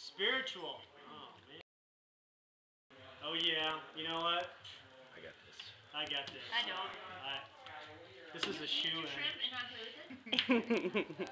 Spiritual. Oh man. Oh yeah. You know what? I got this. I got this. I don't. I, this is a shoe Shrimp and not good with it?